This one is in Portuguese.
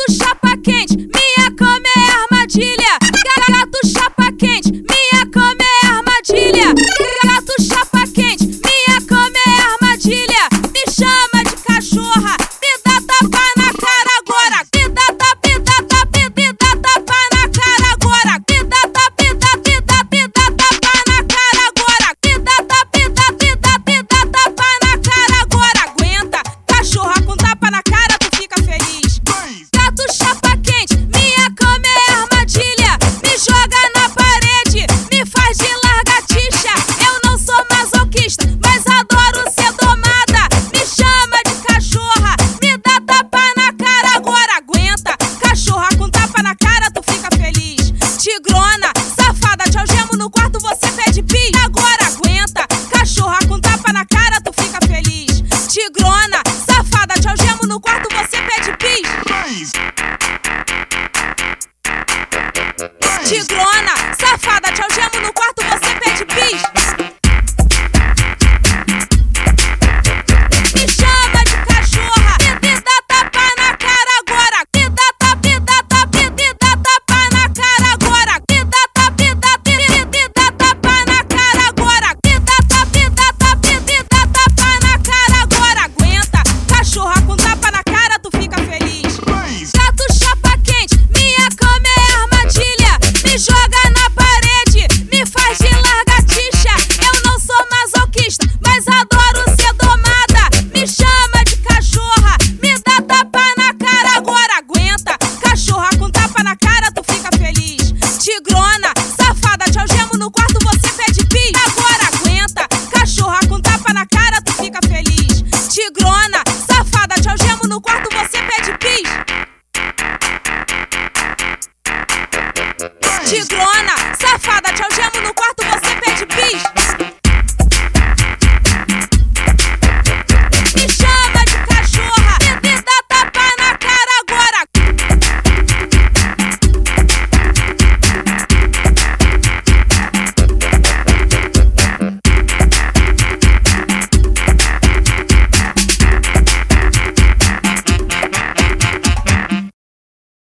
Gato chapa quente, minha cama é armadilha. Gato chapa quente. tigrona, safada, te algemo no quarto Tigrona, safada, te algemo no quarto, você pede bis.